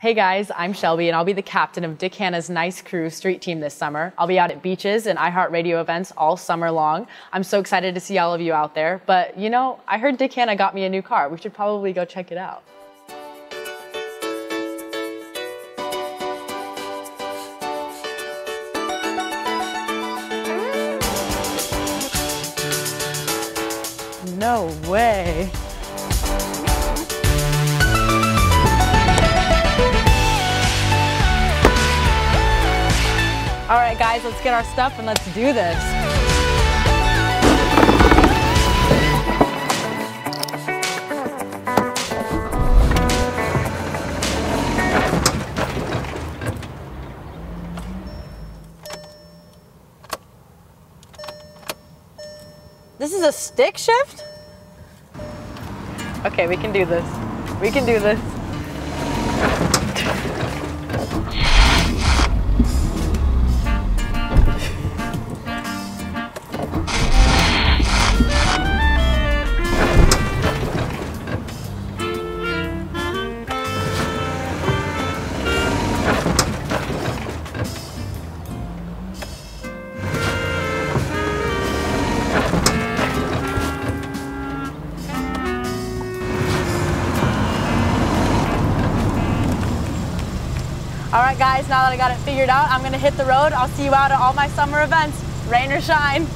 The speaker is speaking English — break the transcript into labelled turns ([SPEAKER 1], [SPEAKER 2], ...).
[SPEAKER 1] Hey guys, I'm Shelby and I'll be the captain of Dick Hannah's Nice Crew street team this summer. I'll be out at beaches and iHeartRadio events all summer long. I'm so excited to see all of you out there. But you know, I heard Dick Hannah got me a new car. We should probably go check it out. No way. Guys, let's get our stuff and let's do this. This is a stick shift? Okay, we can do this. We can do this. All right, guys, now that I got it figured out, I'm gonna hit the road. I'll see you out at all my summer events, rain or shine.